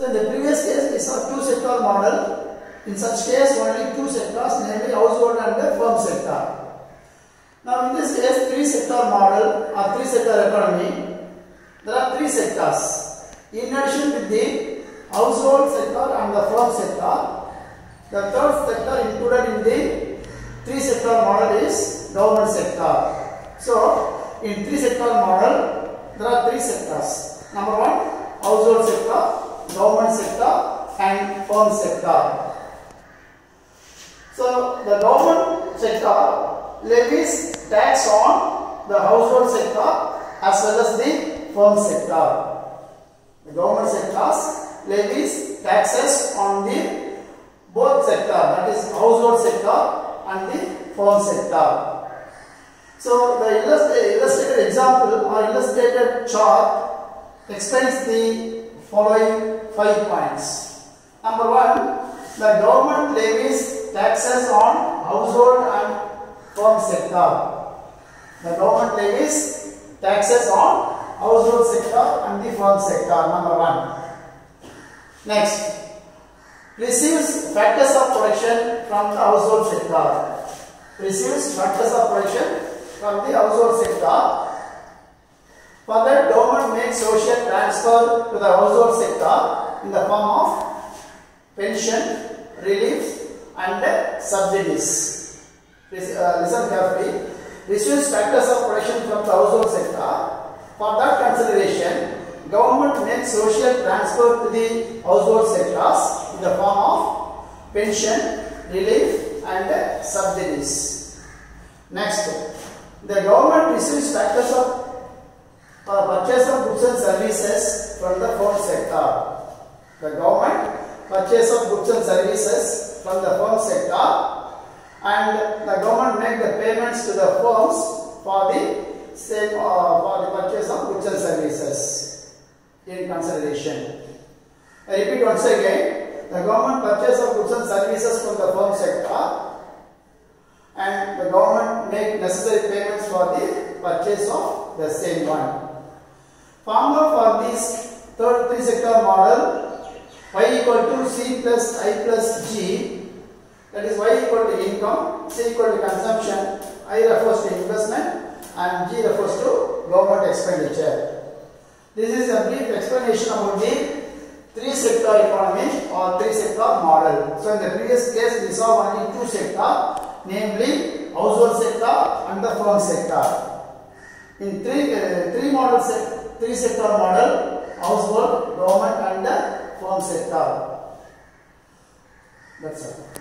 So in the previous case, we saw two sector model. In such case, only two sectors, namely household and the firm sector. Now in this case, three sector model or three sector economy, there are three sectors. In addition to the household sector and the firm sector, the third sector included in the three sector model is government sector. So in three sector model, there are three sectors. Number one, household sector, government sector and firm sector. So the government sector levies tax on the household sector as well as the firm sector. The government sectors levies taxes on the both sector that is household sector and the firm sector. So the illustrated example or illustrated chart explains the following five points. Number one, the government levies taxes on household and firm sector. The government levies taxes on household sector and the firm sector. Number one. Next, receives factors of production from the household sector. Receives factors of production from the household sector. For that, social transfer to the household sector in the form of pension, relief, and subsidies. Uh, listen carefully. Receives factors of production from the household sector. For that consideration, government makes social transfer to the household sectors in the form of pension, relief, and subsidies. Next, the government receives factors of uh, purchase of goods and services from the firm sector. The government purchase of goods and services from the firm sector and the government make the payments to the firms for the same uh, for the purchase of goods and services in consideration. I repeat once again, the government purchase of goods and services from the firm sector and the government make necessary payments for the purchase of the same one. Formula for this third three sector model y equal to c plus i plus g that is y equal to income, c equal to consumption, i refers to investment and g refers to government expenditure. This is a brief explanation about the three sector economy or three sector model. So in the previous case we saw only two sector namely household sector and the firm sector. In three, uh, three model set, three sector model, household, government and the firm sector. That's all.